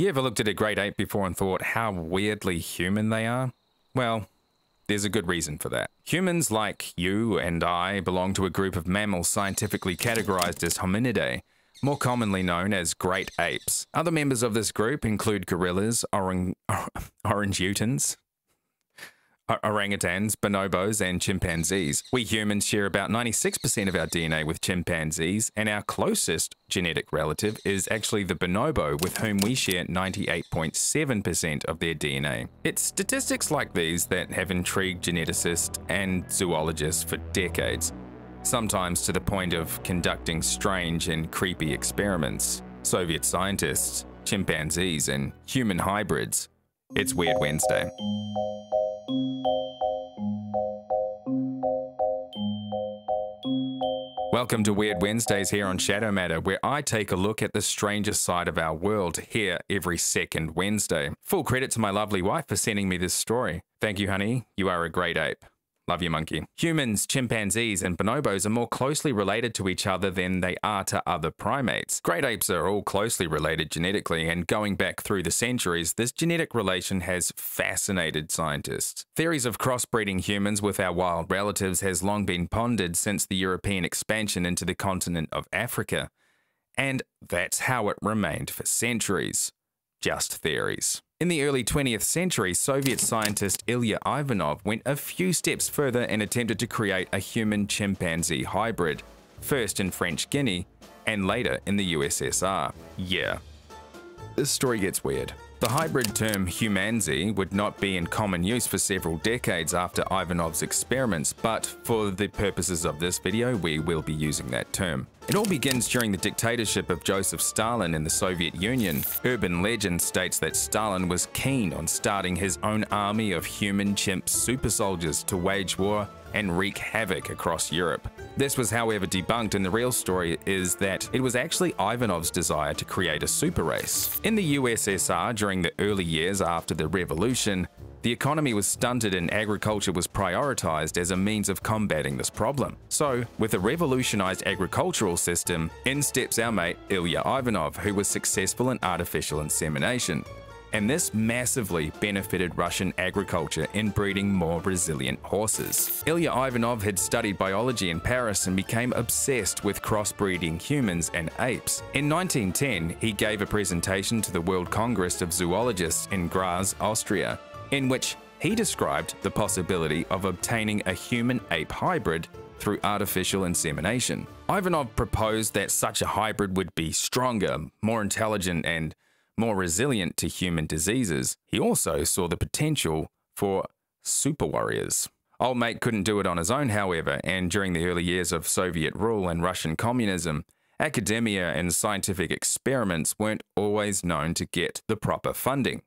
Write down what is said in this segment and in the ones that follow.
You ever looked at a great ape before and thought how weirdly human they are? Well, there's a good reason for that. Humans like you and I belong to a group of mammals scientifically categorized as hominidae, more commonly known as great apes. Other members of this group include gorillas, orang orangutans, orangutans, bonobos, and chimpanzees. We humans share about 96% of our DNA with chimpanzees, and our closest genetic relative is actually the bonobo, with whom we share 98.7% of their DNA. It's statistics like these that have intrigued geneticists and zoologists for decades, sometimes to the point of conducting strange and creepy experiments. Soviet scientists, chimpanzees, and human hybrids. It's Weird Wednesday. Welcome to Weird Wednesdays here on Shadow Matter, where I take a look at the strangest side of our world here every second Wednesday. Full credit to my lovely wife for sending me this story. Thank you, honey. You are a great ape. Love you, monkey. Humans, chimpanzees, and bonobos are more closely related to each other than they are to other primates. Great apes are all closely related genetically, and going back through the centuries, this genetic relation has fascinated scientists. Theories of crossbreeding humans with our wild relatives has long been pondered since the European expansion into the continent of Africa. And that's how it remained for centuries. Just theories. In the early 20th century, Soviet scientist Ilya Ivanov went a few steps further and attempted to create a human chimpanzee hybrid, first in French Guinea and later in the USSR. Yeah. This story gets weird. The hybrid term humanzee would not be in common use for several decades after Ivanov's experiments, but for the purposes of this video, we will be using that term. It all begins during the dictatorship of Joseph Stalin in the Soviet Union. Urban legend states that Stalin was keen on starting his own army of human chimp super soldiers to wage war and wreak havoc across Europe. This was however debunked and the real story is that it was actually Ivanov's desire to create a super race. In the USSR during the early years after the revolution, the economy was stunted and agriculture was prioritized as a means of combating this problem. So, with a revolutionized agricultural system, in steps our mate Ilya Ivanov, who was successful in artificial insemination and this massively benefited Russian agriculture in breeding more resilient horses. Ilya Ivanov had studied biology in Paris and became obsessed with crossbreeding humans and apes. In 1910, he gave a presentation to the World Congress of Zoologists in Graz, Austria, in which he described the possibility of obtaining a human-ape hybrid through artificial insemination. Ivanov proposed that such a hybrid would be stronger, more intelligent, and more resilient to human diseases, he also saw the potential for super warriors. Old mate couldn't do it on his own, however, and during the early years of Soviet rule and Russian communism, academia and scientific experiments weren't always known to get the proper funding.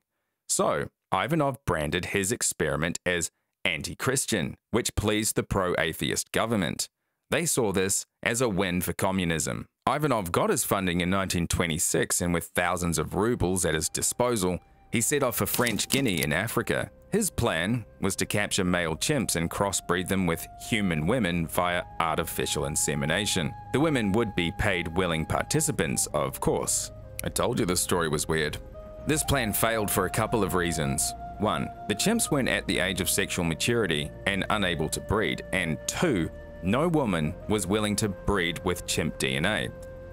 So, Ivanov branded his experiment as anti Christian, which pleased the pro atheist government. They saw this as a win for communism. Ivanov got his funding in 1926 and with thousands of rubles at his disposal, he set off for French Guinea in Africa. His plan was to capture male chimps and crossbreed them with human women via artificial insemination. The women would be paid willing participants, of course. I told you the story was weird. This plan failed for a couple of reasons. One, the chimps weren't at the age of sexual maturity and unable to breed, and two, no woman was willing to breed with chimp DNA,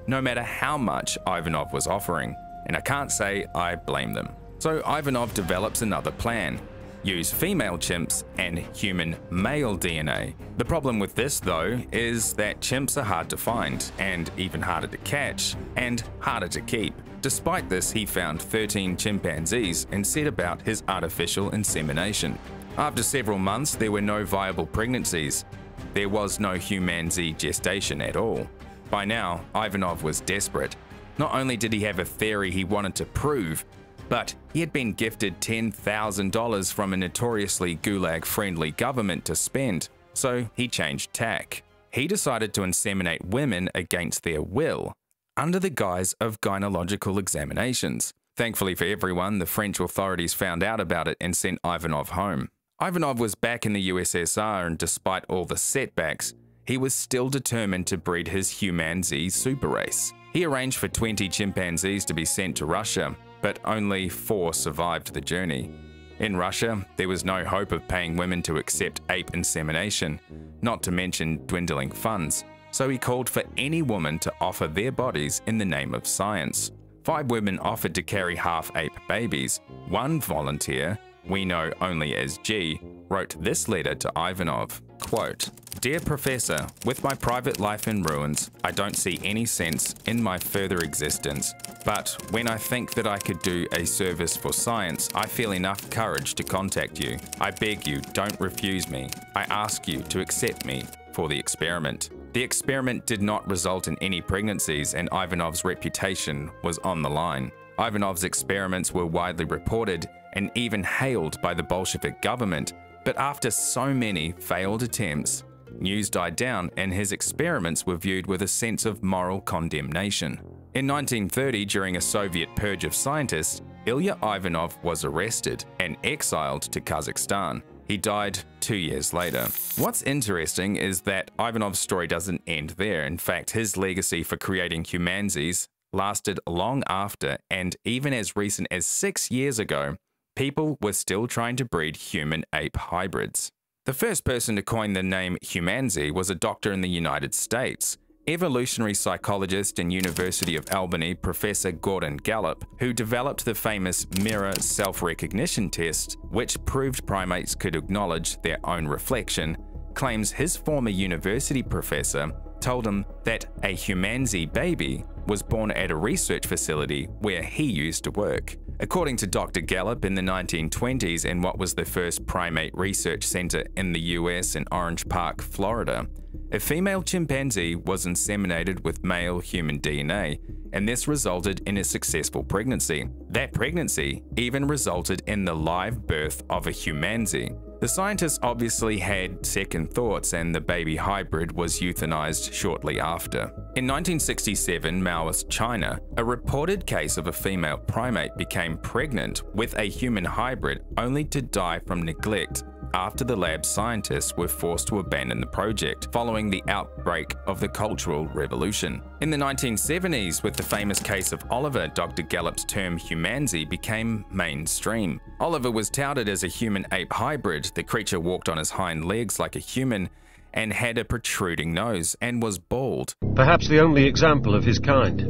no matter how much Ivanov was offering, and I can't say I blame them. So Ivanov develops another plan. Use female chimps and human male DNA. The problem with this, though, is that chimps are hard to find, and even harder to catch, and harder to keep. Despite this, he found 13 chimpanzees and set about his artificial insemination. After several months, there were no viable pregnancies, there was no humanzee gestation at all. By now, Ivanov was desperate. Not only did he have a theory he wanted to prove, but he had been gifted $10,000 from a notoriously gulag friendly government to spend, so he changed tack. He decided to inseminate women against their will, under the guise of gynecological examinations. Thankfully for everyone, the French authorities found out about it and sent Ivanov home. Ivanov was back in the USSR, and despite all the setbacks, he was still determined to breed his humanzee super race. He arranged for 20 chimpanzees to be sent to Russia. but only four survived the journey. In Russia, there was no hope of paying women to accept ape insemination, not to mention dwindling funds, so he called for any woman to offer their bodies in the name of science. Five women offered to carry half ape babies. One volunteer, we know only as G, wrote this letter to Ivanov. Quote, Dear Professor, with my private life in ruins, I don't see any sense in my further existence. But when I think that I could do a service for science, I feel enough courage to contact you. I beg you, don't refuse me. I ask you to accept me for the experiment. The experiment did not result in any pregnancies, and Ivanov's reputation was on the line. Ivanov's experiments were widely reported and even hailed by the Bolshevik government, but after so many failed attempts, news died down and his experiments were viewed with a sense of moral condemnation. In 1930, during a Soviet purge of scientists, Ilya Ivanov was arrested and exiled to Kazakhstan. He died two years later. What's interesting is that Ivanov's story doesn't end there. In fact, his legacy for creating humanzees lasted long after, and even as recent as six years ago, people were still trying to breed human ape hybrids. The first person to coin the name humanzee was a doctor in the United States, evolutionary psychologist and University of Albany Professor Gordon Gallup, who developed the famous mirror self-recognition test, which proved primates could acknowledge their own reflection, claims his former university professor told him that a humanzee baby was born at a research facility where he used to work. According to Dr. Gallup, in the 1920s, in what was the first primate research center in the US in Orange Park, Florida, a female chimpanzee was inseminated with male human DNA, and this resulted in a successful pregnancy. That pregnancy even resulted in the live birth of a humanzee. The scientists obviously had second thoughts and the baby hybrid was euthanized shortly after. In 1967, Maoist China, a reported case of a female primate became pregnant with a human hybrid only to die from neglect after the lab scientists were forced to abandon the project following the outbreak of the Cultural Revolution. In the 1970s, with the famous case of Oliver, Dr. Gallup's term humanzee became mainstream. Oliver was touted as a human-ape hybrid. The creature walked on his hind legs like a human and had a protruding nose and was bald. Perhaps the only example of his kind.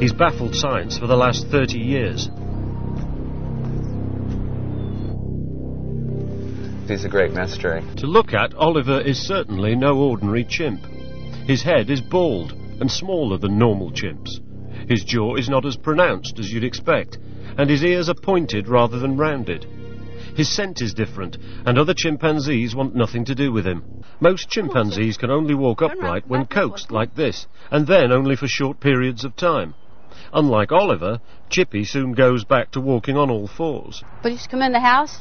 He's baffled science for the last 30 years. He's a great mystery. To look at, Oliver is certainly no ordinary chimp. His head is bald and smaller than normal chimps. His jaw is not as pronounced as you'd expect, and his ears are pointed rather than rounded. His scent is different, and other chimpanzees want nothing to do with him. Most chimpanzees can only walk upright when coaxed like this, and then only for short periods of time. Unlike Oliver, Chippy soon goes back to walking on all fours. But he used to come in the house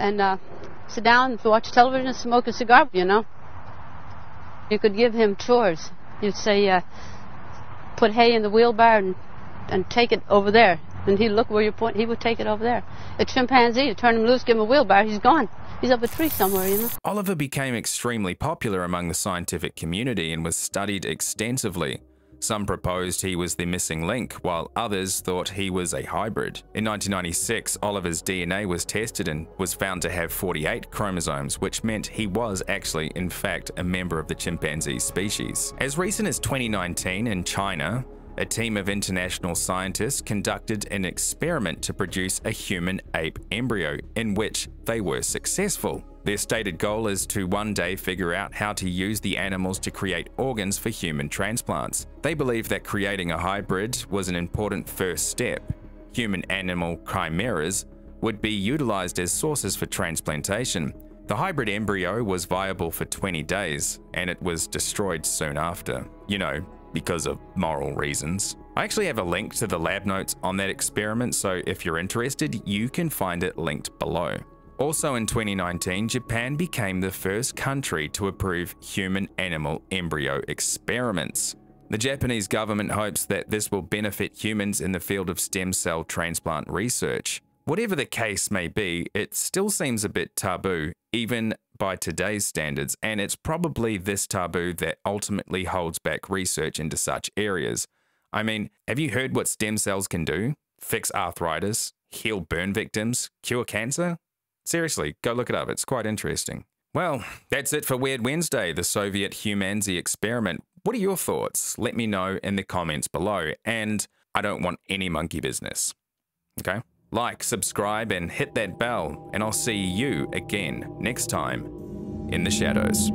and uh, sit down watch television and smoke a cigar, you know. You could give him chores. You'd say, uh, put hay in the wheelbarrow and, and take it over there. And he'd look where you point, he would take it over there. A chimpanzee, you turn him loose, give him a wheelbarrow, he's gone. He's up a tree somewhere, you know. Oliver became extremely popular among the scientific community and was studied extensively. Some proposed he was the missing link, while others thought he was a hybrid. In 1996, Oliver's DNA was tested and was found to have 48 chromosomes, which meant he was actually, in fact, a member of the chimpanzee species. As recent as 2019 in China, a team of international scientists conducted an experiment to produce a human ape embryo, in which they were successful. Their stated goal is to one day figure out how to use the animals to create organs for human transplants. They believe that creating a hybrid was an important first step. Human-animal chimeras would be utilized as sources for transplantation. The hybrid embryo was viable for 20 days, and it was destroyed soon after. You know, because of moral reasons. I actually have a link to the lab notes on that experiment, so if you're interested, you can find it linked below. Also in 2019, Japan became the first country to approve human-animal embryo experiments. The Japanese government hopes that this will benefit humans in the field of stem cell transplant research. Whatever the case may be, it still seems a bit taboo, even by today's standards, and it's probably this taboo that ultimately holds back research into such areas. I mean, have you heard what stem cells can do? Fix arthritis, heal burn victims, cure cancer? Seriously, go look it up. It's quite interesting. Well, that's it for Weird Wednesday, the Soviet Humanzee experiment. What are your thoughts? Let me know in the comments below. And I don't want any monkey business. Okay? Like, subscribe, and hit that bell, and I'll see you again next time in the shadows.